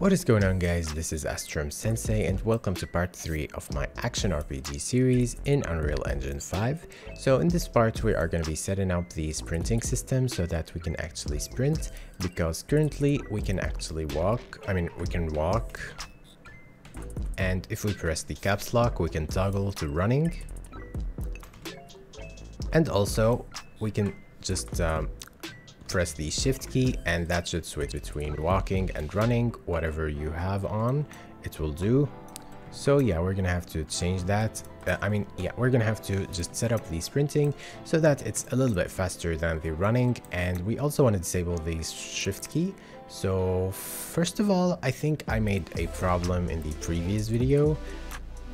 What is going on guys, this is Astrum Sensei and welcome to part 3 of my action RPG series in Unreal Engine 5. So in this part we are going to be setting up the sprinting system so that we can actually sprint because currently we can actually walk, I mean we can walk. And if we press the caps lock we can toggle to running. And also we can just um, press the shift key and that should switch between walking and running whatever you have on. It will do. So yeah we're gonna have to change that. Uh, i mean yeah we're gonna have to just set up the sprinting so that it's a little bit faster than the running. And we also want to disable the shift key. So first of all i think i made a problem in the previous video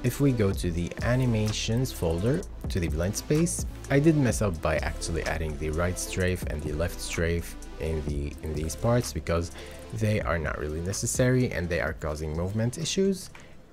if we go to the animations folder to the blend space, I did mess up by actually adding the right strafe and the left strafe in the in these parts because they are not really necessary and they are causing movement issues.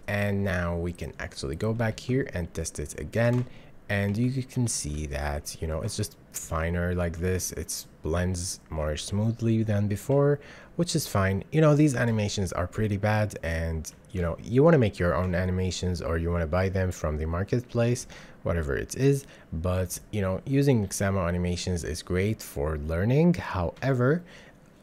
And now we can actually go back here and test it again and you can see that you know it's just finer like this it blends more smoothly than before which is fine. You know these animations are pretty bad and you know you want to make your own animations or you want to buy them from the marketplace whatever it is. But you know using Mixamo animations is great for learning. However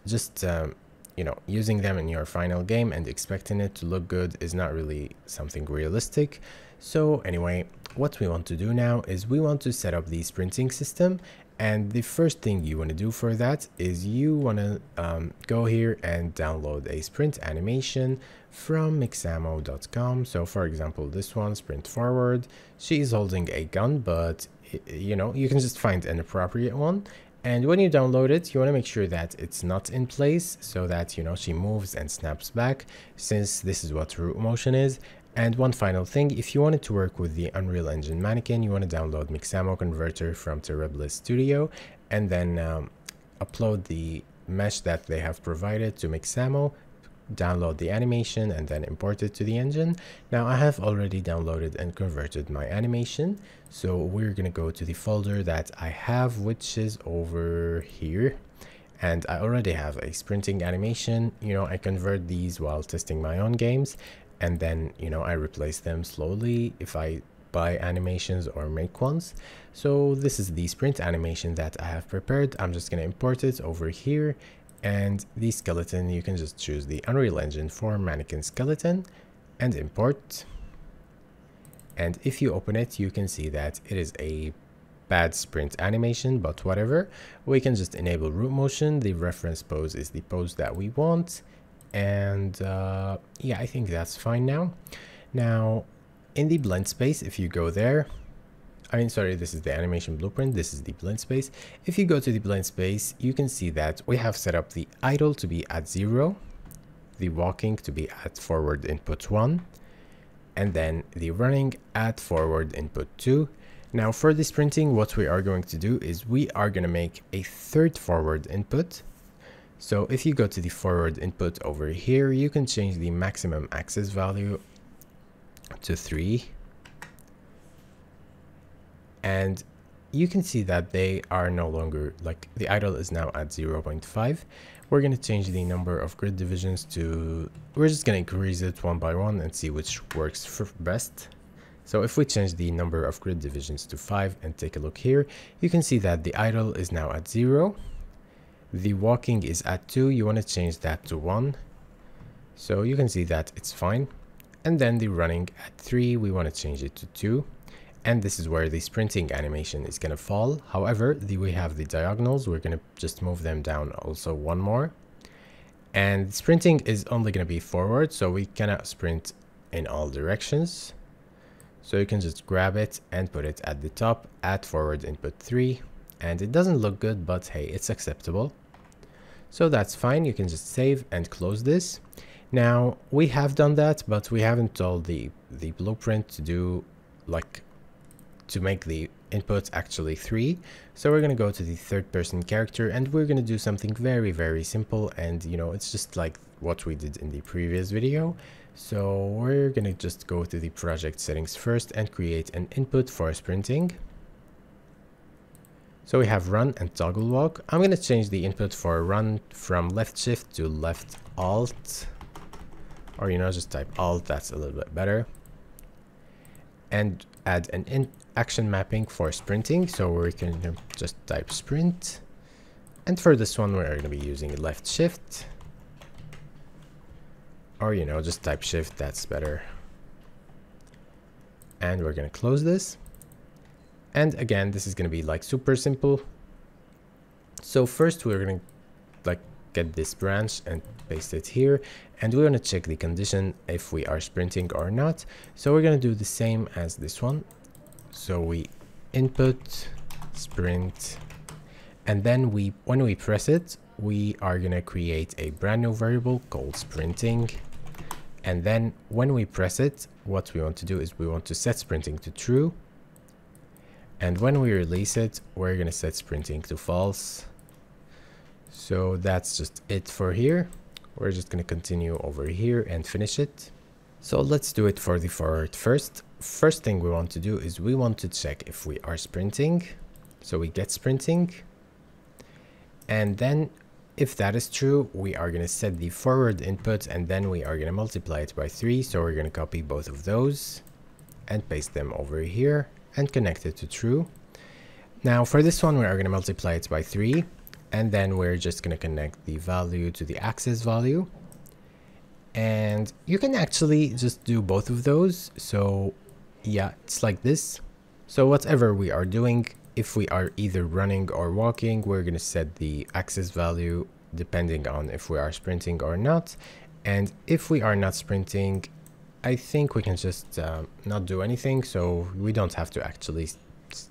just um, you know using them in your final game and expecting it to look good is not really something realistic. So anyway what we want to do now is we want to set up the sprinting system and the first thing you want to do for that is you want to um, go here and download a sprint animation from mixamo.com so for example this one sprint forward. She is holding a gun but you know you can just find an appropriate one. And when you download it you want to make sure that it's not in place so that you know she moves and snaps back since this is what root motion is and one final thing, if you wanted to work with the Unreal Engine mannequin, you want to download Mixamo Converter from Terribilis Studio and then um, upload the mesh that they have provided to Mixamo, download the animation and then import it to the engine. Now I have already downloaded and converted my animation. So we're going to go to the folder that I have, which is over here and I already have a sprinting animation. You know, I convert these while testing my own games and then you know I replace them slowly if I buy animations or make ones. So this is the sprint animation that I have prepared. I'm just gonna import it over here. And the skeleton you can just choose the Unreal Engine for mannequin skeleton and import. And if you open it you can see that it is a bad sprint animation but whatever. We can just enable root motion. The reference pose is the pose that we want and uh, yeah I think that's fine now. Now in the blend space if you go there I mean sorry this is the animation blueprint this is the blend space. If you go to the blend space you can see that we have set up the idle to be at zero the walking to be at forward input one and then the running at forward input two. Now for the sprinting what we are going to do is we are going to make a third forward input so if you go to the forward input over here, you can change the maximum axis value to 3. And you can see that they are no longer, like the idle is now at 0 0.5. We're going to change the number of grid divisions to, we're just going to increase it one by one and see which works best. So if we change the number of grid divisions to 5 and take a look here, you can see that the idle is now at 0 the walking is at 2 you want to change that to 1 so you can see that it's fine. And then the running at 3 we want to change it to 2 and this is where the sprinting animation is going to fall. However the, we have the diagonals we're going to just move them down also one more. And sprinting is only going to be forward so we cannot sprint in all directions. So you can just grab it and put it at the top at forward input 3 and it doesn't look good but hey it's acceptable so that's fine, you can just save and close this. Now, we have done that, but we haven't told the, the blueprint to do, like, to make the inputs actually three. So we're going to go to the third person character and we're going to do something very, very simple. And, you know, it's just like what we did in the previous video. So we're going to just go to the project settings first and create an input for sprinting. So we have run and toggle walk. I'm going to change the input for run from left shift to left alt. or you know just type alt that's a little bit better. And add an action mapping for sprinting. So we can just type sprint. And for this one we're going to be using left shift. Or you know just type shift that's better. And we're going to close this and again this is going to be like super simple. So first we're going to like get this branch and paste it here and we're going to check the condition if we are sprinting or not. So we're going to do the same as this one. So we input sprint and then we when we press it we are going to create a brand new variable called sprinting. And then when we press it what we want to do is we want to set sprinting to true and when we release it we're going to set sprinting to false. So that's just it for here. We're just going to continue over here and finish it. So let's do it for the forward first. First thing we want to do is we want to check if we are sprinting. So we get sprinting. And then if that is true, we are going to set the forward input and then we are going to multiply it by 3. So we're going to copy both of those and paste them over here and connect it to true. Now for this one, we are going to multiply it by 3 and then we're just going to connect the value to the axis value. And you can actually just do both of those. So yeah, it's like this. So whatever we are doing, if we are either running or walking, we're going to set the axis value depending on if we are sprinting or not. And if we are not sprinting, I think we can just uh, not do anything. So we don't have to actually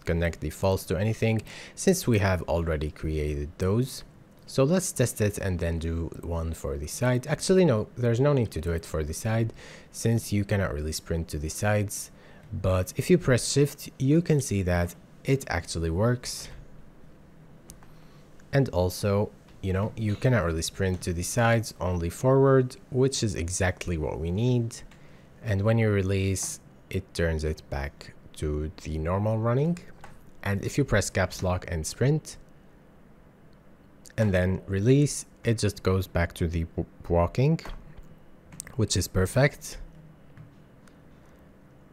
connect the false to anything since we have already created those. So let's test it and then do one for the side. Actually, no, there's no need to do it for the side since you cannot really sprint to the sides. But if you press shift, you can see that it actually works. And also, you know, you cannot really sprint to the sides, only forward, which is exactly what we need. And when you release, it turns it back to the normal running. And if you press caps lock and sprint, and then release, it just goes back to the walking, which is perfect.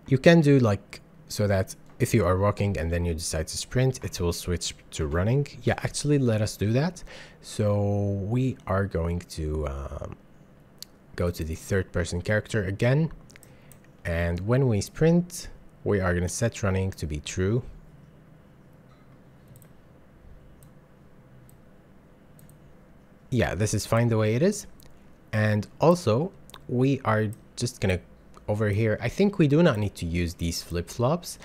You can do like so that if you are walking and then you decide to sprint, it will switch to running. Yeah, actually, let us do that. So we are going to um, go to the third person character again. And when we sprint, we are going to set running to be true. Yeah, this is fine the way it is. And also, we are just going to over here, I think we do not need to use these flip-flops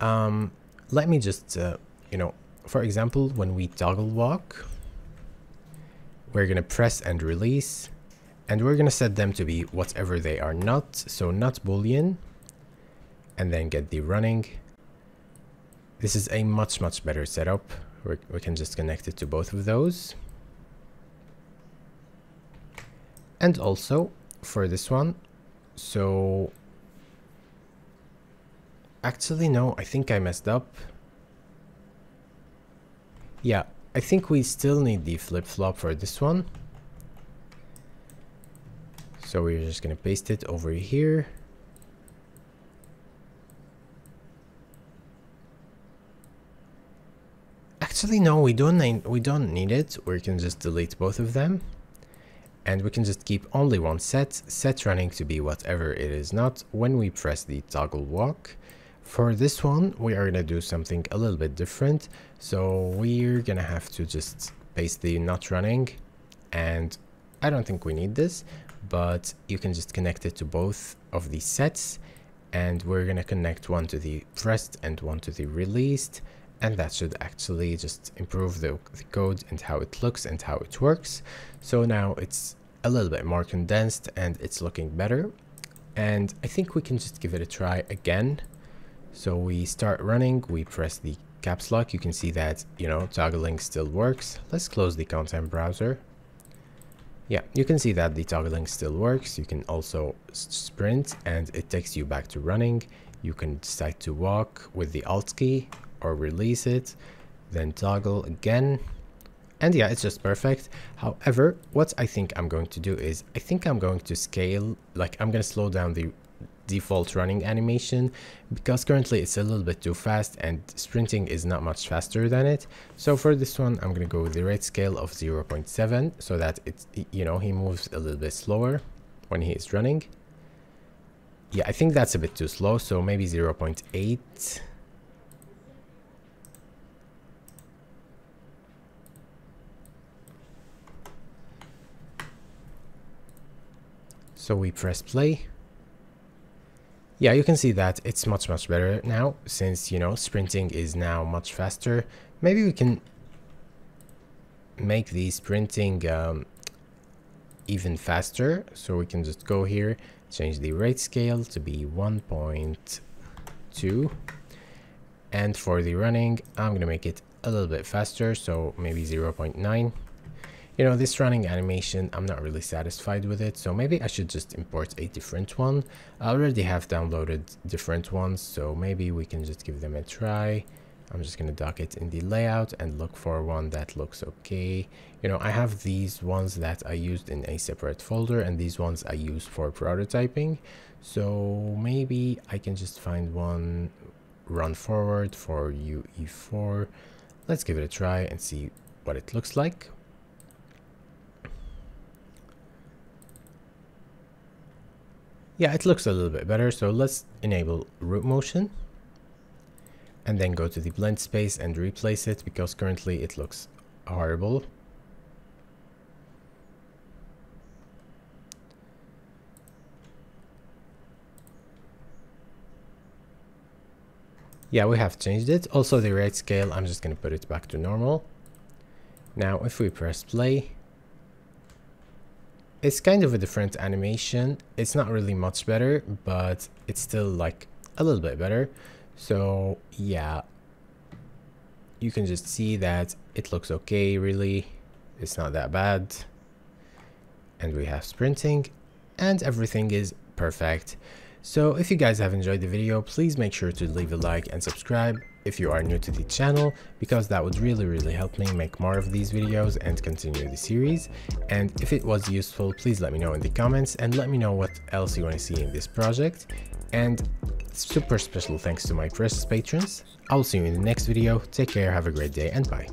um, let me just, uh, you know, for example, when we toggle walk, we're going to press and release, and we're going to set them to be whatever they are not, so not boolean, and then get the running. This is a much, much better setup. We're, we can just connect it to both of those. And also for this one, so Actually, no, I think I messed up. Yeah, I think we still need the flip-flop for this one. So we're just gonna paste it over here. Actually, no, we don't need, we don't need it. We can just delete both of them. And we can just keep only one set, set running to be whatever it is not when we press the toggle walk. For this one, we are going to do something a little bit different. So we're going to have to just paste the not running and I don't think we need this, but you can just connect it to both of these sets and we're going to connect one to the pressed and one to the released and that should actually just improve the, the code and how it looks and how it works. So now it's a little bit more condensed and it's looking better. And I think we can just give it a try again so we start running, we press the caps lock. You can see that, you know, toggling still works. Let's close the content browser. Yeah, you can see that the toggling still works. You can also sprint and it takes you back to running. You can decide to walk with the Alt key or release it, then toggle again. And yeah, it's just perfect. However, what I think I'm going to do is, I think I'm going to scale, like I'm going to slow down the default running animation because currently it's a little bit too fast and sprinting is not much faster than it. So for this one, I'm going to go with the rate scale of 0.7 so that it's, you know, he moves a little bit slower when he is running. Yeah, I think that's a bit too slow, so maybe 0.8. So we press play. Yeah, you can see that it's much, much better now since, you know, sprinting is now much faster. Maybe we can make the sprinting um, even faster. So we can just go here, change the rate scale to be 1.2. And for the running, I'm going to make it a little bit faster. So maybe 0.9 you know, this running animation, I'm not really satisfied with it, so maybe I should just import a different one. I already have downloaded different ones, so maybe we can just give them a try. I'm just going to dock it in the layout and look for one that looks okay. You know, I have these ones that I used in a separate folder and these ones I use for prototyping. So maybe I can just find one run forward for UE4. Let's give it a try and see what it looks like. Yeah, it looks a little bit better. So let's enable root motion and then go to the blend space and replace it because currently it looks horrible. Yeah, we have changed it. Also the rate scale, I'm just going to put it back to normal. Now if we press play, it's kind of a different animation. It's not really much better, but it's still like a little bit better. So yeah, you can just see that it looks okay, really. It's not that bad. And we have sprinting and everything is perfect. So if you guys have enjoyed the video, please make sure to leave a like and subscribe if you are new to the channel because that would really really help me make more of these videos and continue the series. And if it was useful please let me know in the comments and let me know what else you want to see in this project. And super special thanks to my precious patrons. I'll see you in the next video. Take care have a great day and bye